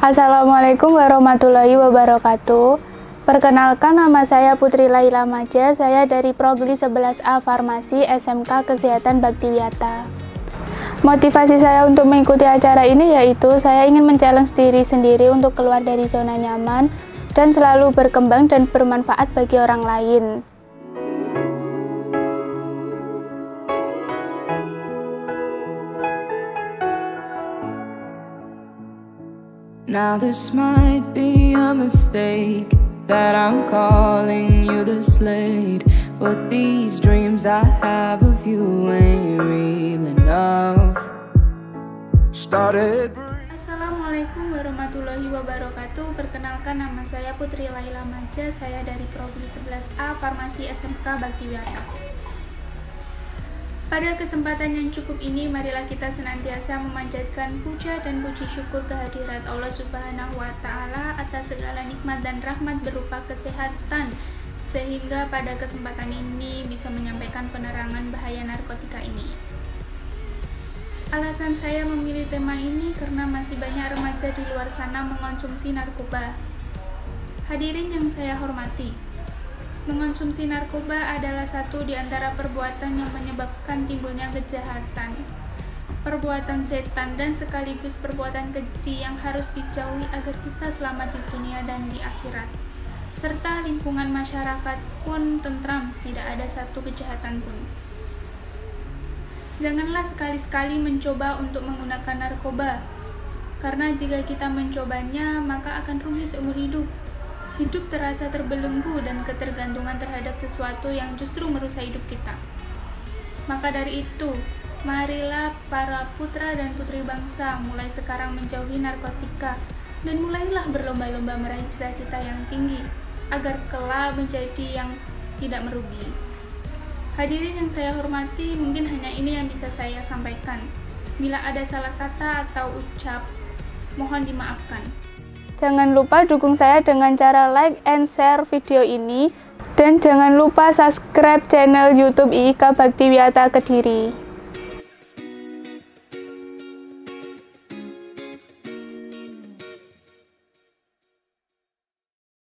Assalamualaikum warahmatullahi wabarakatuh. Perkenalkan nama saya Putri Laila Maja, saya dari Progli 11A Farmasi SMK Kesehatan Baktiwiata. Motivasi saya untuk mengikuti acara ini yaitu saya ingin mencalang diri sendiri untuk keluar dari zona nyaman dan selalu berkembang dan bermanfaat bagi orang lain. Now this might be a mistake that I'm calling you the slate But these dreams I have of you ain't real enough. Started Assalamualaikum warahmatullahi wabarakatuh. Perkenalkan nama saya Putri Laila Maja. Saya dari Prodi 11A Farmasi SMK Baktiwiata pada kesempatan yang cukup ini, marilah kita senantiasa memanjatkan puja dan puji syukur kehadirat Allah Subhanahu wa Ta'ala atas segala nikmat dan rahmat berupa kesehatan, sehingga pada kesempatan ini bisa menyampaikan penerangan bahaya narkotika ini. Alasan saya memilih tema ini karena masih banyak remaja di luar sana mengonsumsi narkoba. Hadirin yang saya hormati, Mengonsumsi narkoba adalah satu di antara perbuatan yang menyebabkan timbulnya kejahatan, perbuatan setan, dan sekaligus perbuatan keji yang harus dijauhi agar kita selamat di dunia dan di akhirat. Serta lingkungan masyarakat pun tentram, tidak ada satu kejahatan pun. Janganlah sekali-sekali mencoba untuk menggunakan narkoba, karena jika kita mencobanya, maka akan rugi seumur hidup hidup terasa terbelenggu dan ketergantungan terhadap sesuatu yang justru merusak hidup kita. Maka dari itu, marilah para putra dan putri bangsa mulai sekarang menjauhi narkotika dan mulailah berlomba-lomba meraih cita-cita yang tinggi agar kelak menjadi yang tidak merugi. Hadirin yang saya hormati, mungkin hanya ini yang bisa saya sampaikan. Bila ada salah kata atau ucap, mohon dimaafkan. Jangan lupa dukung saya dengan cara like and share video ini. Dan jangan lupa subscribe channel YouTube IIK Baktiwiata Kediri.